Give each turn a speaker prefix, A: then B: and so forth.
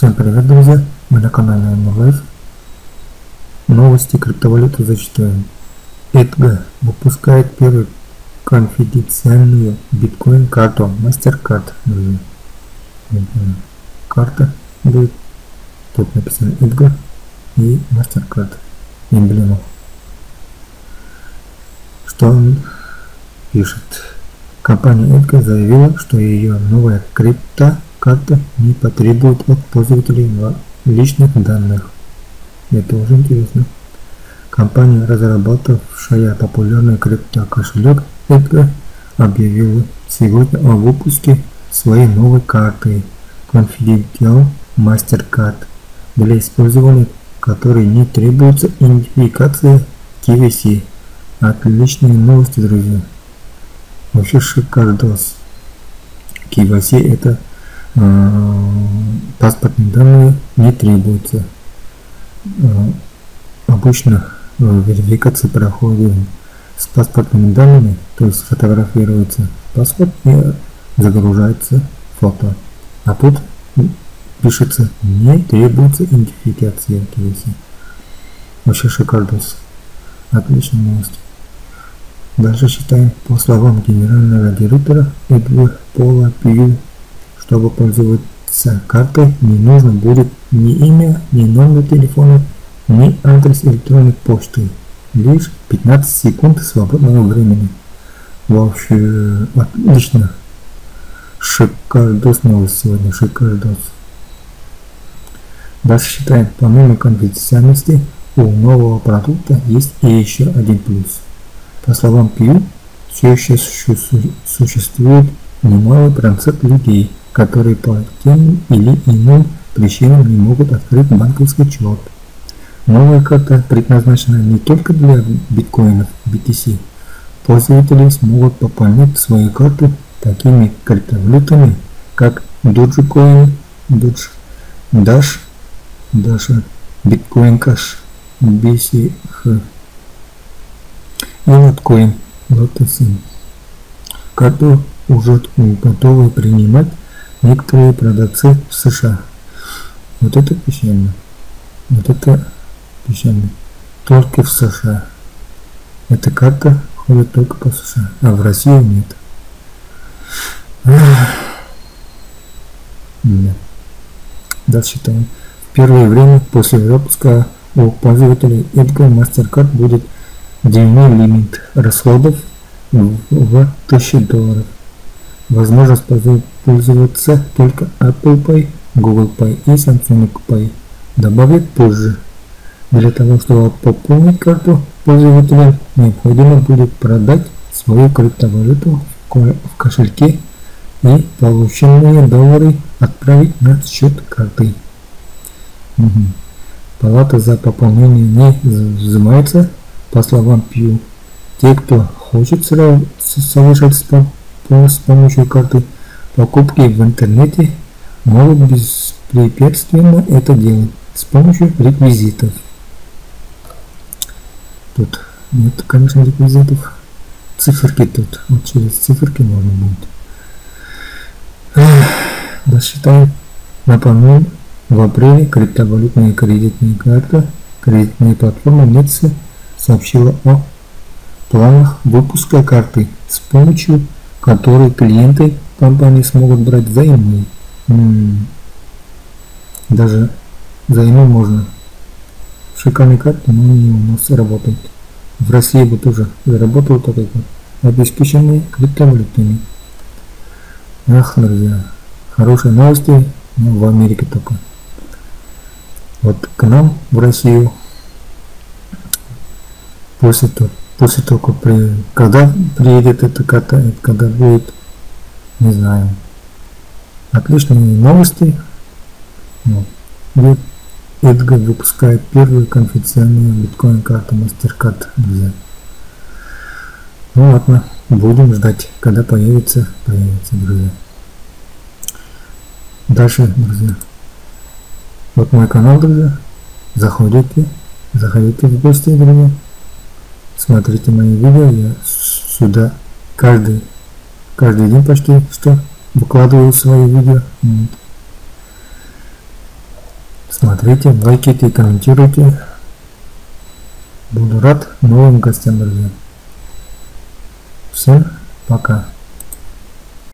A: Всем привет, друзья! Мы на канале Life. Новости криптовалюты зачитаем. Эдга выпускает первую конфиденциальную биткоин-карту MasterCard, друзья. Карта будет. Тут написано Эдга и MasterCard. Эмблема. Что он пишет? Компания Эдга заявила, что ее новая крипта карта не потребует от пользователей личных данных. Это уже интересно. Компания, разрабатывавшая популярный криптокошелек Edgar, объявила сегодня о выпуске своей новой карты Confidential MasterCard, для использования которой не требуется идентификация KYC. Отличные новости, друзья. Вообще шикардос. KYC это паспортные данные не требуются. Обычно верификация проходит с паспортными данными, то есть фотографируется паспорт и загружается фото. А тут пишется не требуется идентификация KYC. Вообще шикардос. Отличная новость. Дальше читаем. По словам генерального директора Эдварда Пола Пью, чтобы пользоваться картой, не нужно будет ни имя, ни номер телефона, ни адрес электронной почты. Лишь 15 секунд свободного времени. Вообще отлично. Шикардос новость сегодня, шикардос. Дальше считаем, помимо конфиденциальности, у нового продукта есть и еще один плюс. По словам Пью, все еще существует немалый процент людей, которые по тем или иным причинам не могут открыть банковский счет. Новая карта предназначена не только для биткоинов BTC. Пользователи смогут пополнять свою карту такими криптовалютами, как Dogecoin, Doge, Dash, Dash, Bitcoin Cash, BCH и Litecoin, Lotus. Карту уже готовы принимать некоторые продавцы в США. Вот это печально. Вот это печально. Только в США. Эта карта ходит только по США, а в России нет. Нет. Дальше читаем. В первое время после запуска у пользователей Edgar MasterCard будет дневной лимит расходов в 1000 долларов. Возможность пользоваться только Apple Pay, Google Pay и Samsung Pay. Добавят позже. Для того, чтобы пополнить карту пользователя, необходимо будет продать свою криптовалюту в кошельке и полученные доллары отправить на счет карты. Угу. Палата за пополнение не взимается, по словам Пью. Те, кто хочет совершать с помощью карты покупки в интернете могут беспрепятственно это делать с помощью реквизитов. Тут нет, конечно, реквизитов. Циферки тут. Вот через циферки можно будет. Досчитаем. Напомню, в апреле криптовалютная кредитная карта кредитная платформа NETS сообщила о планах выпуска карты с помощью которые клиенты компании смогут брать взаймы. Даже займы можно. Шикарные карты, но они у нас работают. В России бы тоже заработал такой вот, обеспеченные криптовалютами. Ах, друзья, хорошие новости, но в Америке только. Вот к нам в Россию после того, после как при... когда приедет эта карта, когда будет, не знаю, отличные новости. Вот. Эдгар выпускает первую конфиденциальную биткоин-карту MasterCard, друзья. Ну ладно, будем ждать, когда появится, появится, друзья. Дальше, друзья. Вот мой канал, друзья. Заходите, заходите в гости, друзья смотрите мои видео, я сюда каждый, каждый день почти что выкладываю свои видео. Вот. смотрите, лайкайте комментируйте. Буду рад новым гостям, друзья. Всем пока.